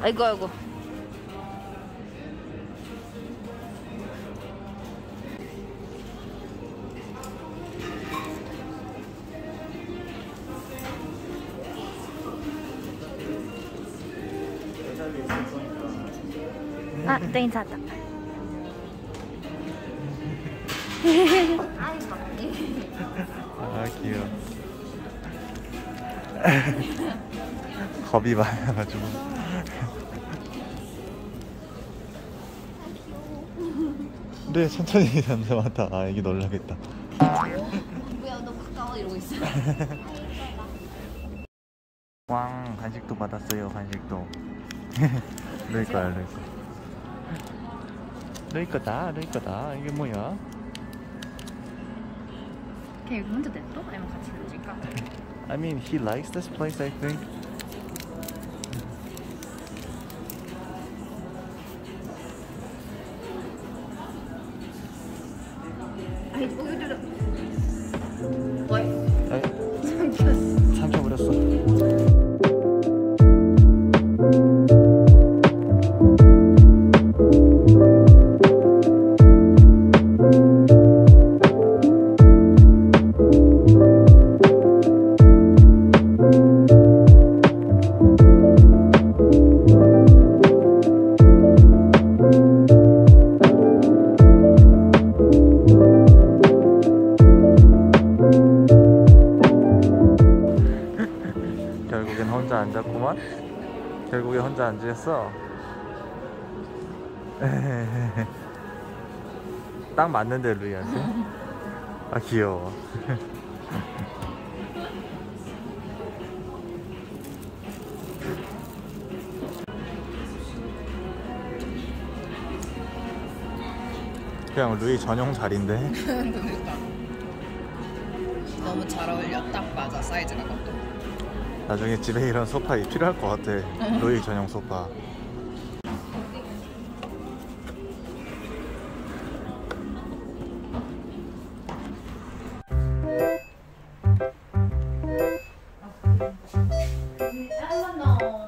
아이고 아이고. 아, 땡이 찾았다. 아 귀여워 겁이 많아가지고 네 천천히 잠새 많다. 아 애기 놀라겠다. 뭐야 너무 가까워? 이러고 있어. 왕 간식도 받았어요 간식도. 너희 거야 너희 거 너희 거다 너희 거다. 이게 뭐야? 걔 혼자 냅둬? 아니면 같이 앉을까? I mean he likes this place I think 아이 오히려 결국엔 혼자 앉았구만. 결국에 혼자 앉으셨어? 딱 맞는데 루이한테 아 귀여워. 그냥 루이 전용 자리인데? 그러니까. 너무 잘 어울려. 딱 맞아. 사이즈가 그것도 나중에 집에 이런 소파 필요할 것 같아. 루이 전용 소파. 루이 왔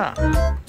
어?